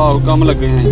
भाव कम लगे हैं।